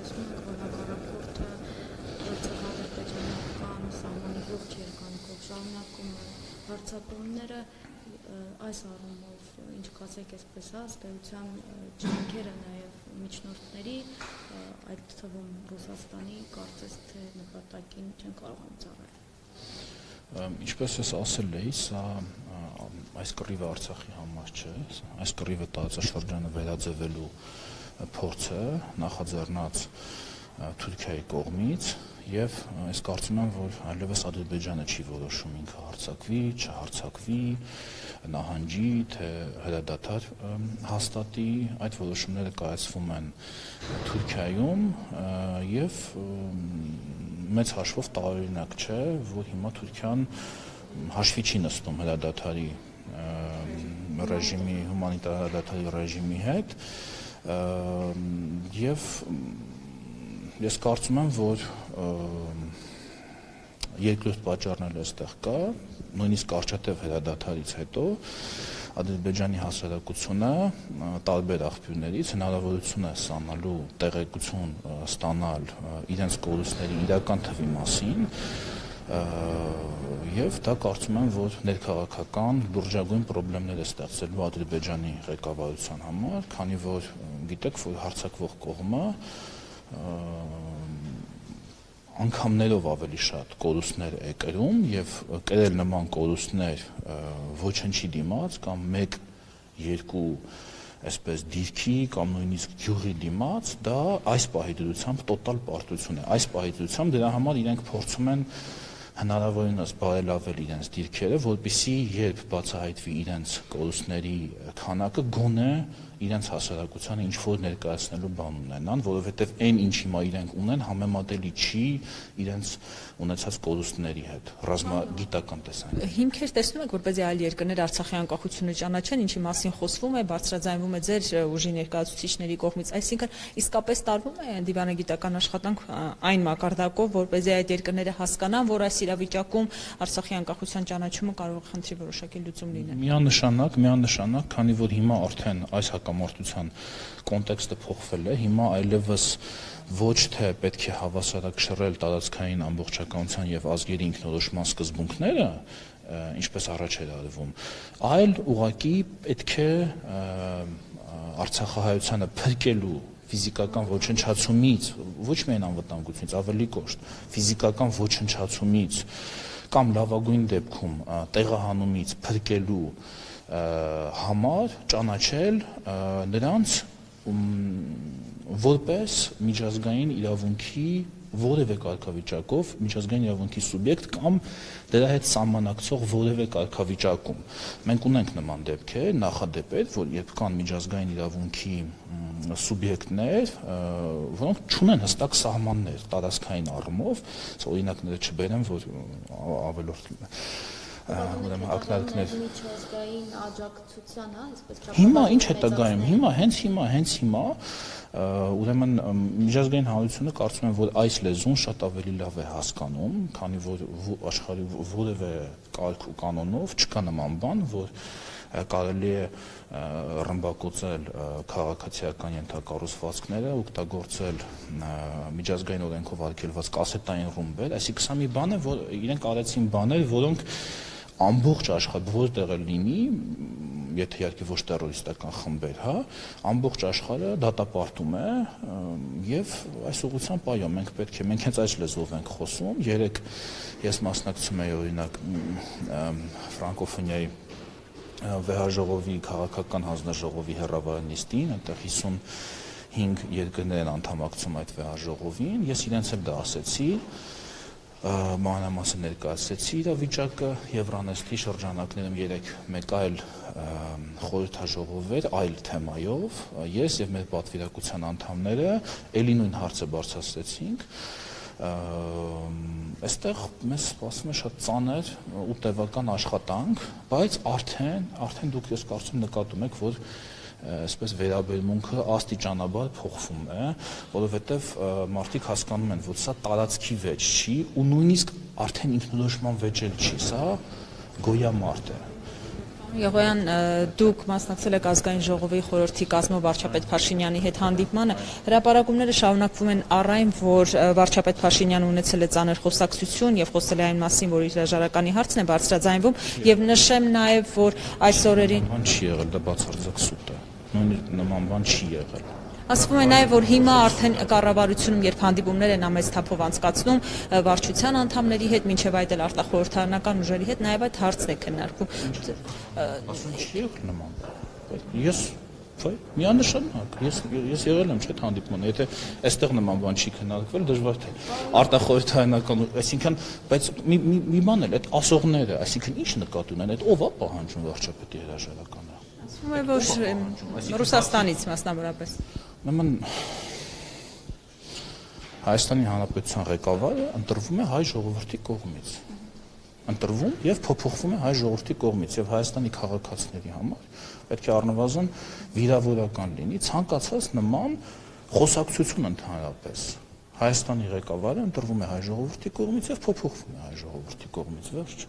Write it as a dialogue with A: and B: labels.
A: տեսնում եք, որ հակառակորդը Արցախ-ադրբեջանական սահմանի ողջ երկայնքով շարունակում է հարձակումները այս առումով ինչ կասեք այսպես հա ըստեյության ջանքերը նաև միջնորդների այդ թվում Ռուսաստանի կարծես թե նպատակին չեն կարողանում ծառայել
B: Ինչպես ես ասել էի, սա այս կռիվը Արցախի համար չէ, այս կռիվը տարածաշրջանը վերաձևելու փորձը նախաձեռնած Թուրքիայի կողմից եւ ես կարծում եմ, որ այլևս Ադրբեջանը չի որոշում ինքը հարցակվի, չհարցակվի, նահանջի, թե հրադադար հաստատի, այդ որոշումները կայացվում են Թուրքիայում եւ մեծ հաշվով տարօրինակ չէ, որ հիմա Թուրքիան հաշվի չի նստում հրադադարի ռեժիմի հումանիտար հրադադարի ռեժիմի հետ եւ ես կարծում եմ, որ երկրորդ պատճառն էլ այստեղ կա, նույնիսկ արժեթև հրադադարից հետո Ադրբեջանի հասարակությունը տարբեր աղբյուրներից հնարավորություն է ստանալու տեղեկություն ստանալ իրենց կորուստների իրական թվի մասին եւ դա կարծում եմ որ ներքաղաքական լուրջագույն խնդիրներ է ստեղծելու Ադրբեջանի ղեկավարության համար, քանի որ գիտեք որ հարցակվող կողմը անգամներով ավելի շատ կորուստներ է կրում եւ կրել նման կորուստներ ոչնչի դիմաց կամ 1 2 այսպես դիրքի կամ նույնիսկ գյուղի դիմաց դա այս պահի դրությամբ տոտալ պարտություն է այս պահի դրությամբ դրա համար իրենք փորձում են հնարավորինս բարելավել իրենց դիրքերը որբիսի երբ բացահայտվի իրենց կորուստների քանակը գոնե իրենց հասարակությանը ինչ որ ներկայացնելու բան ունենան, որովհետև այն ինչ հիմա իրենք ունեն համեմատելի չի իրենց ունեցած կորուստների հետ ռազմագիտական տեսանկյունից։
C: Հիմքեր տեսնում եք, որպեսզի այլ երկրներ Արցախի անկախությունը ճանաչեն, ինչի մասին խոսվում է, բարձրաձայնվում է ձեր ուժի ներկայացուցիչների կողմից, այսինքն իսկապես տարվում է դիվանագիտական աշխատանք այն մակարդակով, որպեսզի այդ երկրները հասկանան, որ այս իրավիճակում Արցախի անկախության ճանաչումը կարող է խնդրի որոշակի լուծում լինել։
B: Միանշանակ, միանշանակ, քանի որ հիմա արդեն այս հակ հակամարտության կոնտեքստը փոխվել է, հիմա այլևս ոչ թե պետք է հավասարակշռել տարածքային ամբողջականության եւ ազգերի ինքնորոշման սկզբունքները, ինչպես առաջ էր արվում, այլ ուղակի պետք է Արցախահայությանը փրկելու ֆիզիկական ոչնչացումից, ոչ միայն անվտանգությունից, ավելի կոշտ, ֆիզիկական ոչնչացումից կամ լավագույն դեպքում տեղահանումից փրկելու համար ճանաչել նրանց որպես միջազգային իրավունքի որևէ կարգավիճակով միջազգային իրավունքի սուբյեկտ կամ դրա հետ սահմանակցող որևէ կարգավիճակում։ Մենք ունենք նման դեպքեր, նախադեպեր, որ երբ կան միջազգային իրավունքի սուբյեկտներ, որոնք չունեն հստակ սահմաններ տարածքային առումով, օրինակները չբերեմ, որ ավելորդ
A: ուրեմն ակնարկներ միջազգային աջակցության, հա, այսպես չափ
B: Հիմա ինչ է տգայում։ Հիմա հենց հիմա, հենց հիմա ուրեմն միջազգային հանրությունը կարծում եմ, որ այս լեզուն շատ ավելի լավ է հասկանում, քանի որ աշխարհի որևէ կարգ ու կանոնով չկա նման բան, որ կարելի է ռմբակոծել քաղաքացիական ենթակառուցվածքները, օգտագործել միջազգային օրենքով արգելված կասետային ռումբեր, այսինքն սա մի բան է, որ իրենք արեցին բաներ, որոնք ամբողջ աշխարհ որտեղ էլ լինի, եթե իհարկե ոչ terroristական խմբեր, հա, ամբողջ աշխարհը դատապարտում է եւ այս ուղղությամբ այո, մենք պետք է մենք հենց այս լեզվով ենք խոսում։ Երեք ես մասնակցում եի օրինակ ֆրանկոֆոնիայի վեհաժողովի քաղաքական հանձնաժողովի հերավարանիստին, այնտեղ 55 երկրներ են անդամակցում այդ վեհաժողովին, ես իրենց հետ դա ասեցի, մանրամասն ներկայացրեցի իրավիճակը Եվրանեստի շրջանակներում երեք մեկ այլ խորհրդաժողով էր այլ թեմայով ես եւ մեր պատվիրակության անդամները ելի նույն հարցը բարձրացրեցինք այստեղ մեզ սպասում է շատ ծանր ու տևական աշխատանք, բայց արդեն արդեն դուք ես կարծում նկատում եք, որ այսպես վերաբերմունքը աստիճանաբար փոխվում է, որովհետև մարդիկ հասկանում են, որ սա տարածքի վեճ չի ու նույնիսկ արդեն ինքնորոշման վեճ չի, սա գոյամարտ է։
C: Եղոյան դուք մասնակցել եք ազգային ժողովի խորհրդի կազմով վարչապետ Փաշինյանի հետ հանդիպմանը հրաապարակումները շարունակվում են առայն որ վարչապետ Փաշինյանը ունեցել է ծանր խոսակցություն եւ խոսել է այն մասին որ իր հրաժարականի հարցն է բարձրաձայնվում եւ նշեմ նաեւ որ այս օրերին
B: բան չի եղել դա բացարձակ սուտ է նույն նման բան չի եղել
C: Ասվում է նաև, որ հիմա արդեն կառավարությունում, երբ հանդիպումներ են ամեն թափով անցկացնում վարչության անդամների հետ, մինչև այդ էլ արտախորհրդարանական ուժերի հետ, նաև այդ հարցն է քննարկվում։
B: ասում չի նման ես միանշանակ ես ես եղել եմ չէ հանդիպման եթե այստեղ նման բան չի քննարկվել դժվար թե արտախորհրդարանական այսինքն բայց մի մի բան էլ այդ ասողները այսինքն ինչ նկատի ունեն այդ ով է պահանջում վարչապետի հրաժարականը
C: ասում է որ Ռուսաստանից մասնավորապես
B: Ուրեմն Հայաստանի Հանրապետության ղեկավարը ընտրվում է հայ ժողովրդի կողմից։ Ընտրվում եւ փոփոխվում է հայ ժողովրդի կողմից եւ Հայաստանի քաղաքացիների համար պետք է առնվազն վիրավորական լինի ցանկացած նման խոսակցություն ընդհանրապես։ Հայաստանի ղեկավարը ընտրվում է հայ ժողովրդի կողմից եւ փոփոխվում է հայ ժողովրդի կողմից, վերջ։